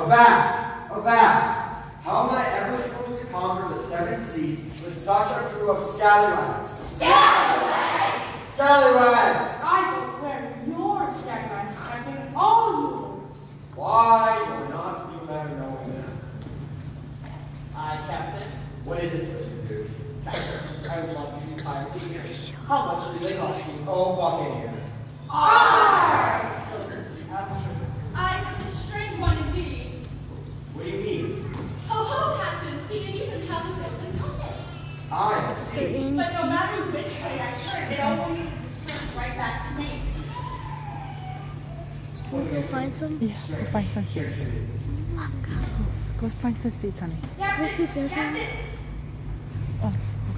Avast! Avast! How am I ever supposed to conquer the seven seas with such a crew of scallywags? Scallywags! Scallywags! I will wear your scallywags, Captain, all yours. Why do not you men knowing them? Aye, Captain. What is it, Mr. Duke? Captain, I would love you to buy a figure. How much do they cost you? Oh, walk in here. Arr! Aperture. I, it's a strange one indeed. What do you mean? Oh, ho, Captain, see, it even has a built-in compass. I see. But no matter which way I turn, it always turns right back to me. Can we go find some? Yeah, we'll find some seats. Go find some seats, honey. Captain, Captain, Oh,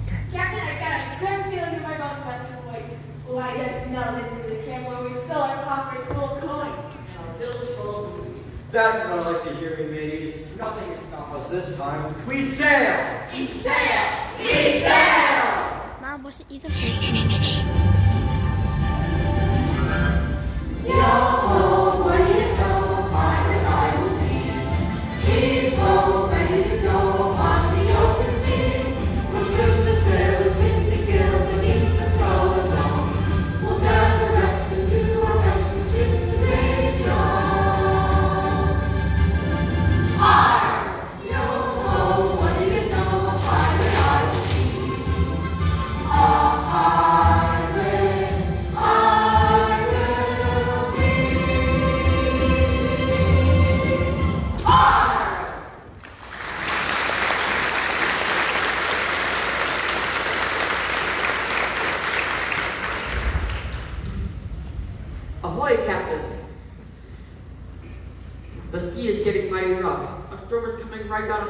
okay. Captain, I got a grim feeling in my bones about this voyage. Oh, I just know this is the camp where we fill our coffers full of coins. And our bills full of booze. That's what I like to hear, me mateys. Nothing can stop us this time. We sail! We sail! We sail! Mom, what's the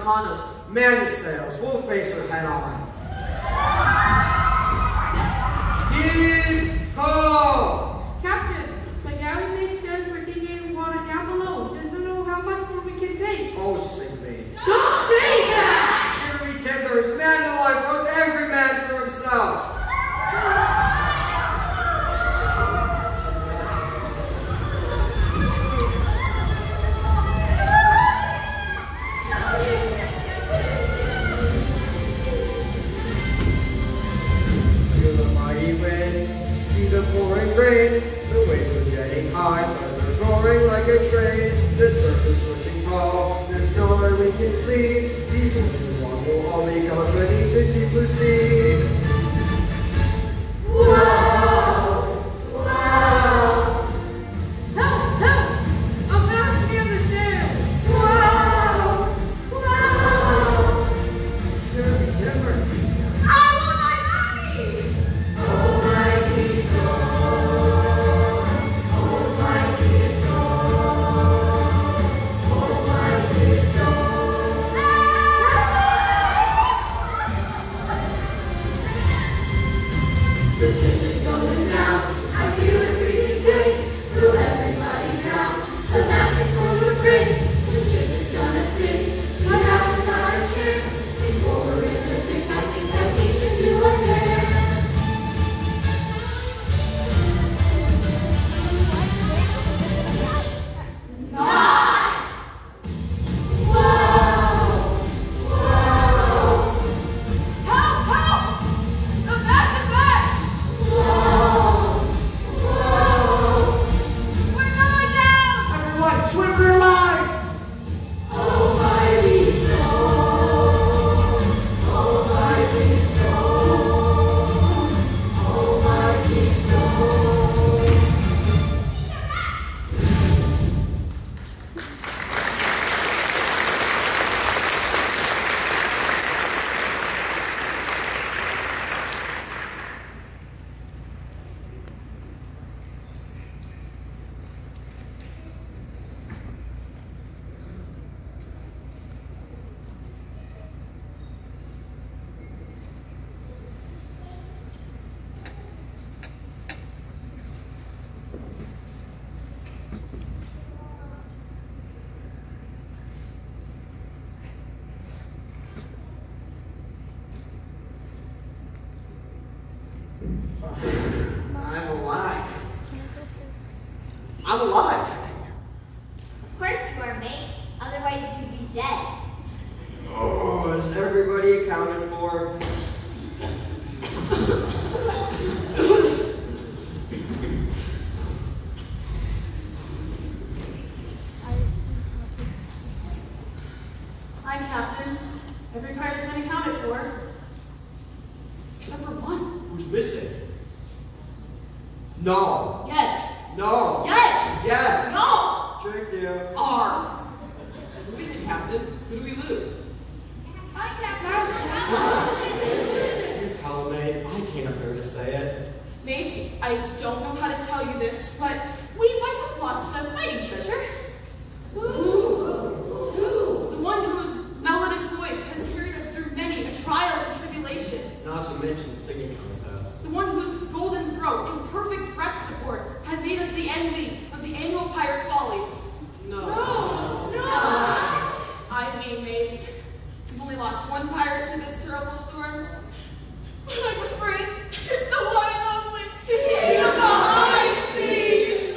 upon us. Man sails. We'll face her head on. High, thunder roaring like a train. The surf is switching tall, there's nowhere we can flee. Even too long, we'll all make out beneath the deep blue sea. No. Yes. No. Yes. Yes. No. Tricked you. R. Who is it, Captain? Who do we lose? Hi, Captain. You tell him, mate. I can't bear to say it. Mates, I don't know how to tell you this, but we might have lost a mighty treasure. Who? Who? The one whose melodious voice has carried us through many a trial and tribulation. Not to mention the singing contest. The one whose golden throat and perfect breath support have made us the envy of the annual Pirate Follies. No. No, no. I mean, mates, we've only lost one pirate to this terrible storm. But I'm afraid it's the one and only King of the High Seas.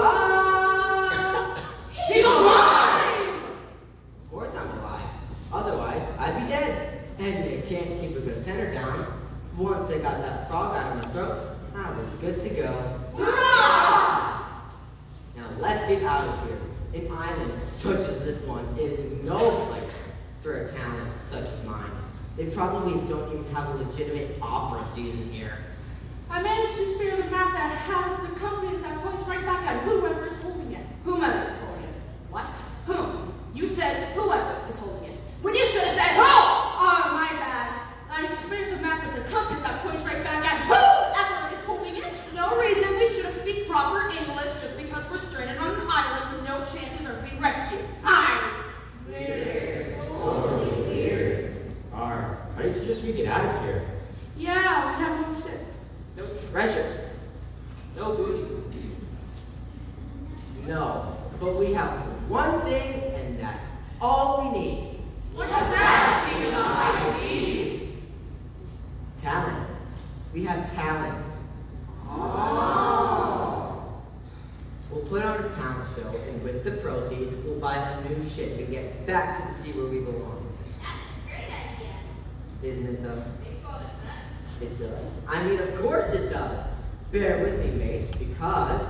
Ah. He's alive! Of course I'm alive. Otherwise, I'd be dead. And they can't keep a good tenor down. Once they got that frog out of my throat, I was good to go. Now let's get out of here. An island such as this one is no place for a talent such as mine. They probably don't even have a legitimate opera season here. I managed to spare the map that has the compass that points right back at whoever is holding it. Whomever is holding it. What? Whom? You said whoever is holding it. When you should have said who! Oh, my bad. I spared the map with the compass that points right back at whoever is holding it. No reason we shouldn't speak proper English just because we're stranded on an island with no chance of earthly rescue. Hi! Arr, how do you suggest we get out of here? Yeah, we have no ship. No treasure. No booty. No, but we have one thing, and that's all we need. What's that, King of the High Seas? Talent. We have talent. We'll put on a talent show, and with the proceeds, we'll buy a new ship and get back to the sea where we belong. That's a great idea. Isn't it, though? Makes a lot of sense. It does. I mean, of course it does. Bear with me, mates, because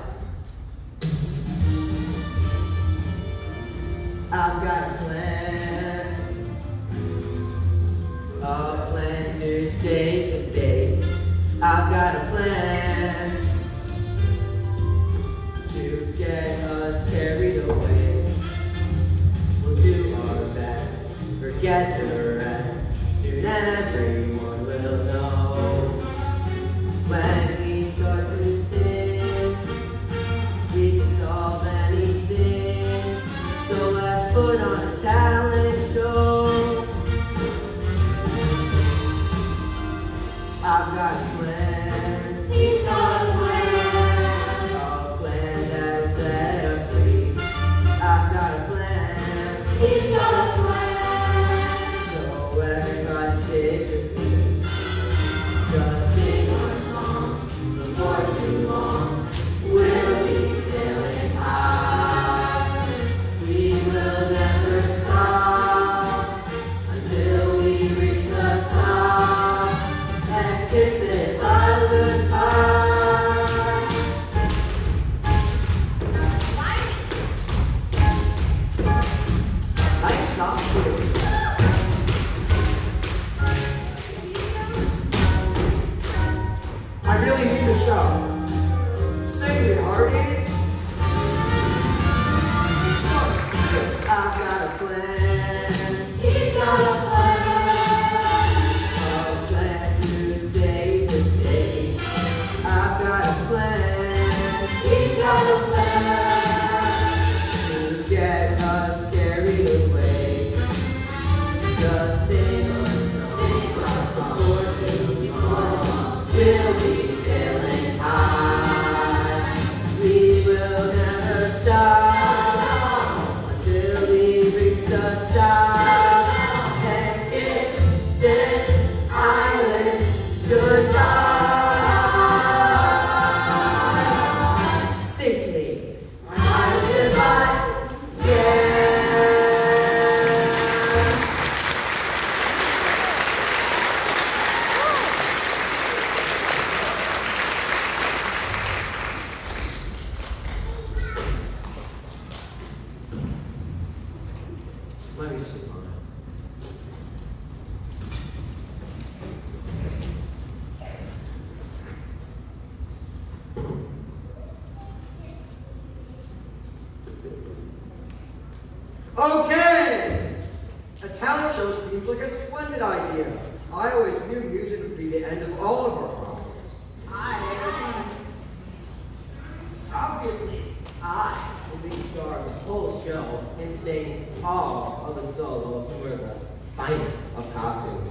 all of the solos and wear the finest of costumes.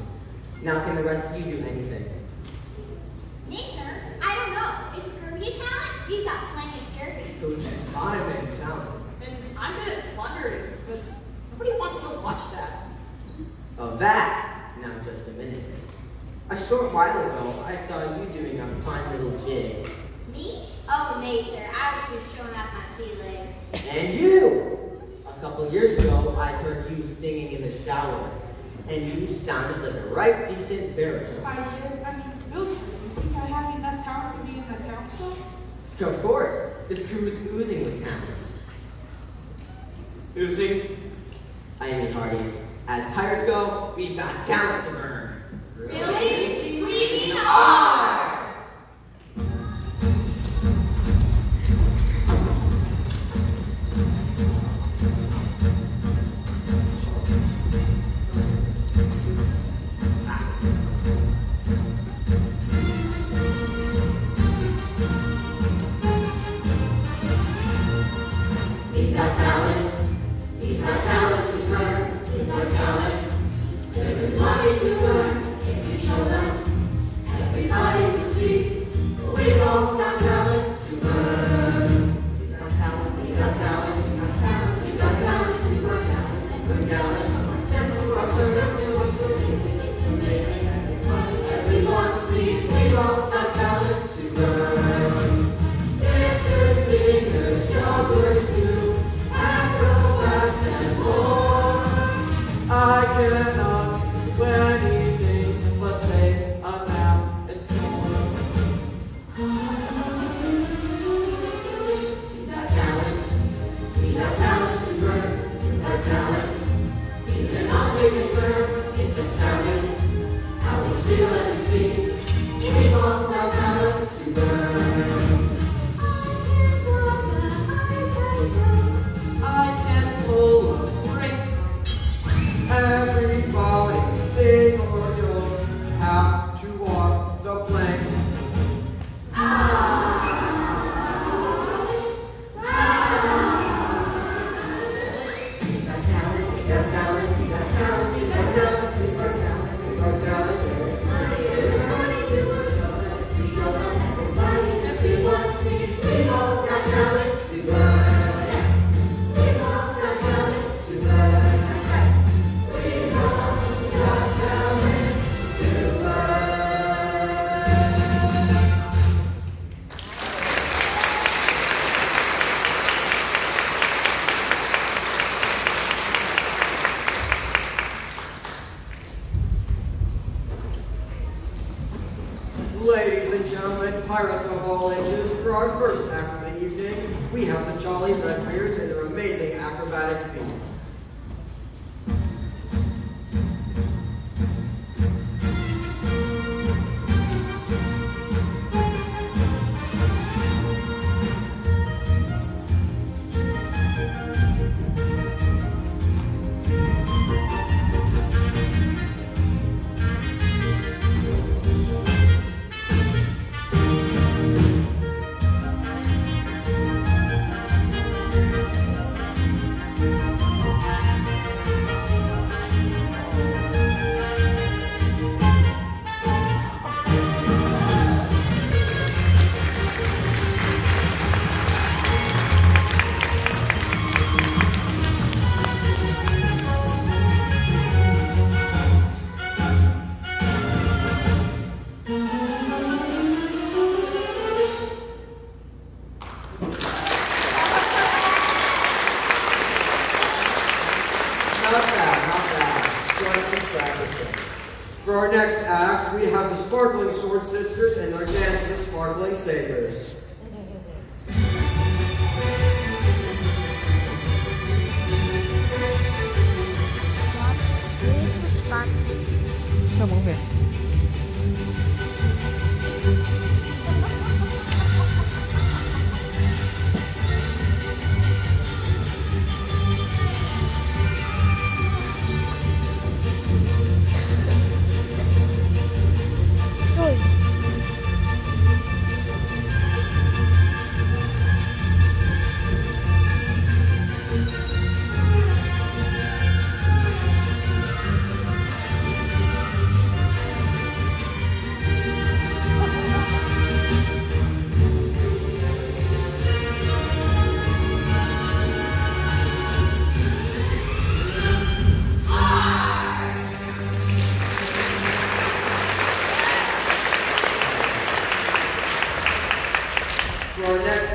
Now, can the rest of you do anything? Me, sir? I don't know. Is Scurvy a talent? We've got plenty of Scurvy. Which is my main talent. And I'm good at plundering, but nobody wants to watch that. Oh, that? Now, just a minute. A short while ago, I saw you doing a fine little jig. Me? Oh, nay, sir. I was just showing off my sea legs. And you! A couple years ago, I heard you singing in the shower, and you sounded like a right decent baritone. I did. I mean, Bill, do you think I have enough talent to be in the talent show? Of course, this crew is oozing with talent. Oozing? I mean, parties. As pirates go, we've got talent to burn. Really? We mean are! Tá Vamos ver.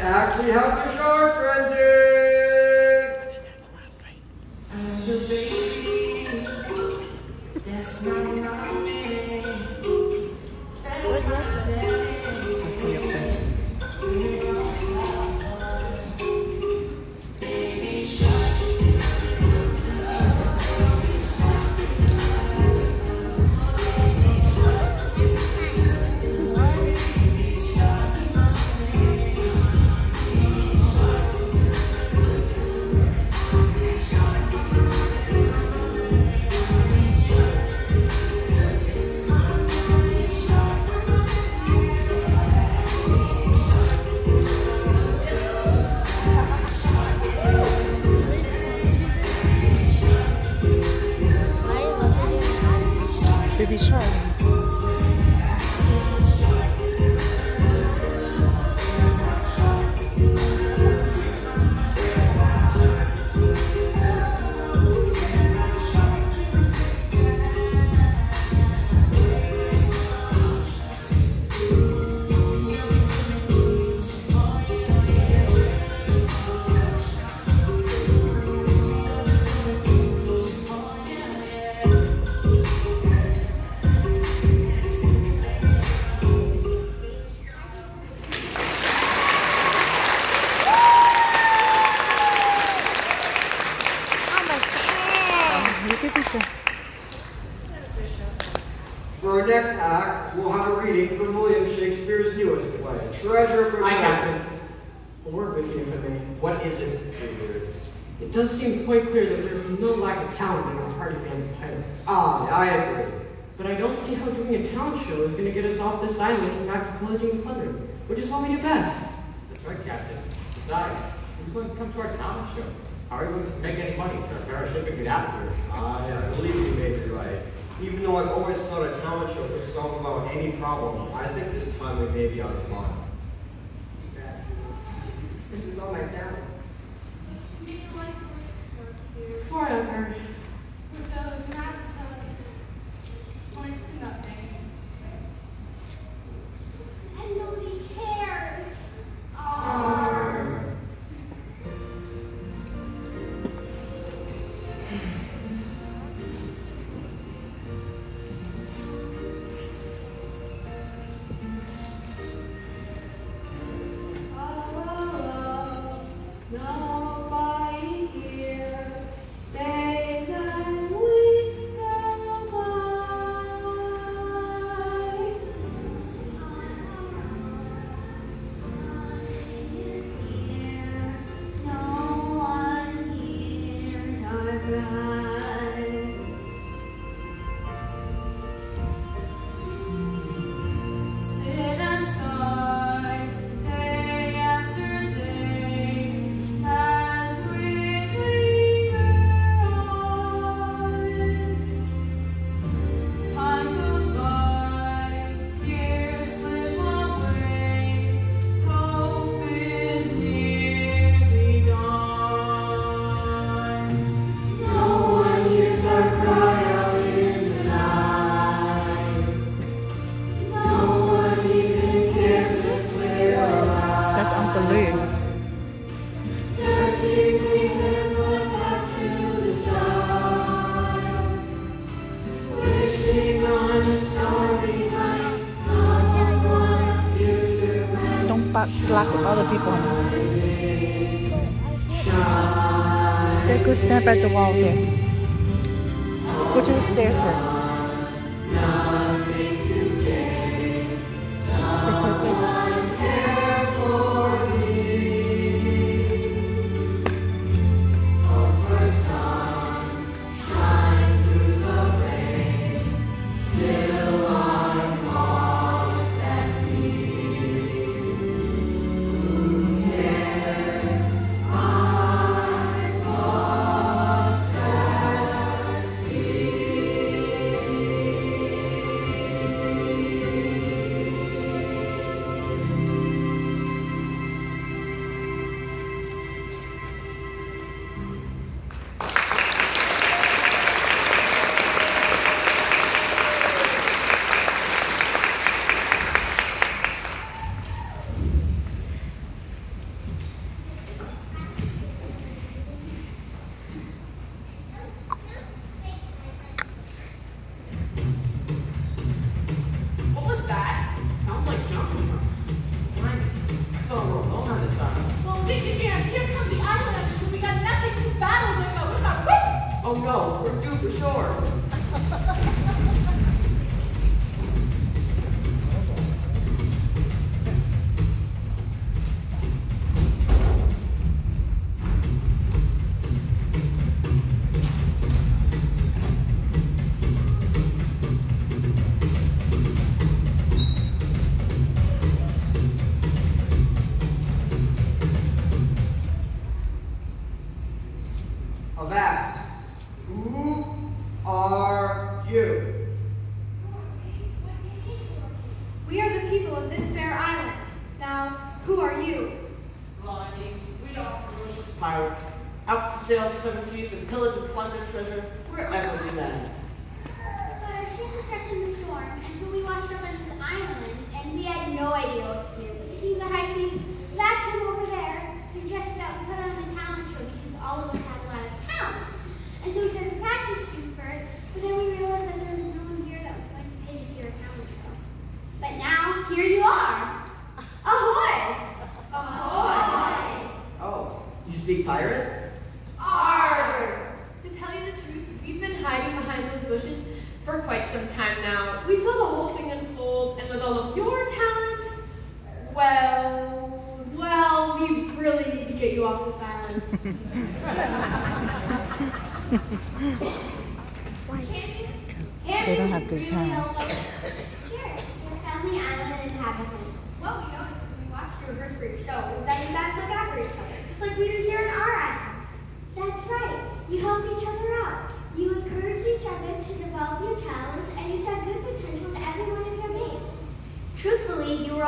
act, we have the shark frenzy. And the baby, that's my baby shark. Word with you, if I may. What is it, It does seem quite clear that there's no lack of talent in our party band of pirates. Ah, I agree. But I don't see how doing a talent show is going to get us off this island and back to pillaging and plundering, which is what we do best. That's right, Captain. Besides, who's going to come to our talent show? How are we going to make any money to repair our ship and get out of here? I, I believe you may be right. Even though I've always thought a talent show could solve about any problem, I think this time we may be out of line. All my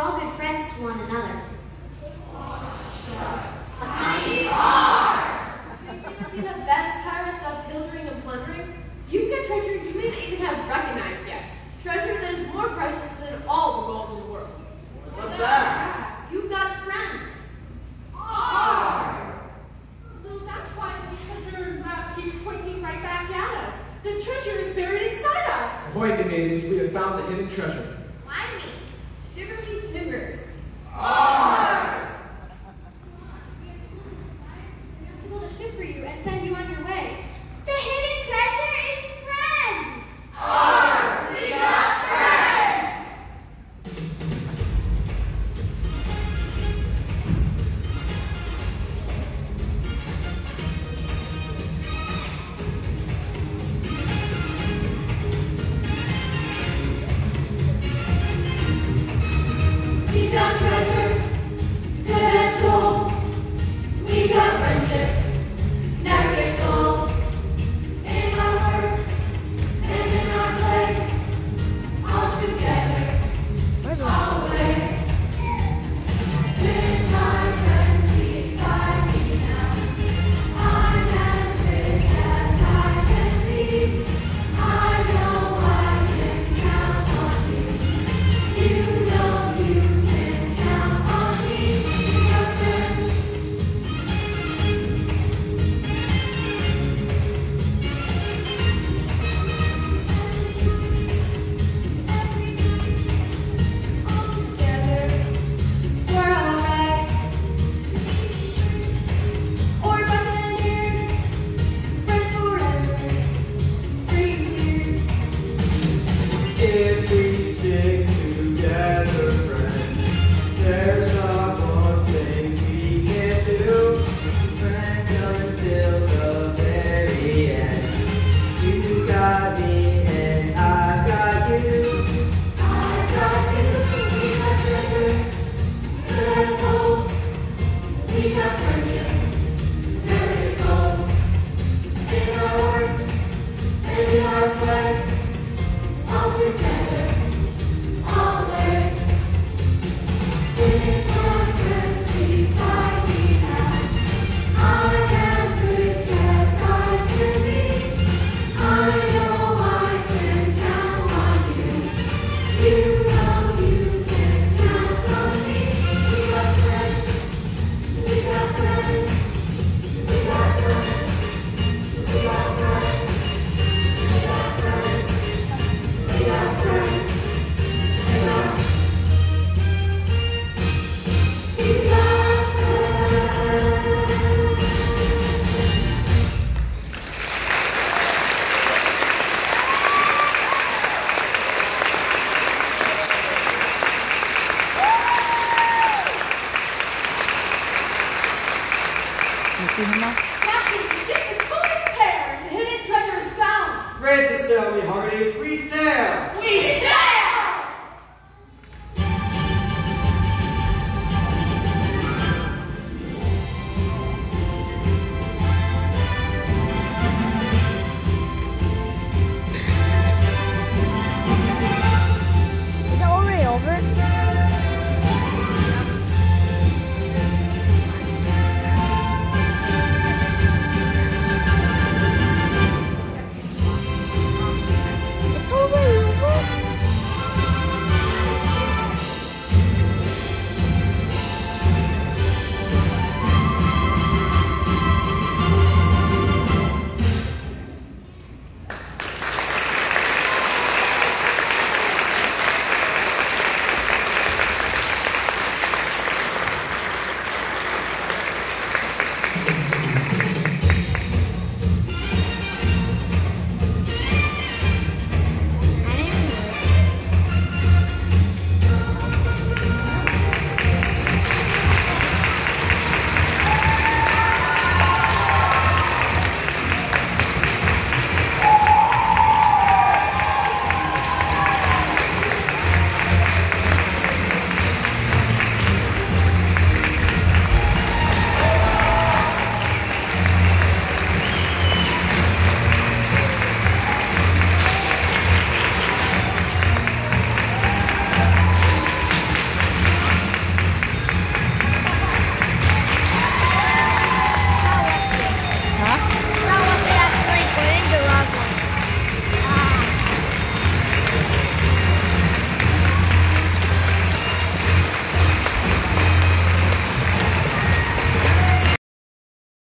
all good friends to one another.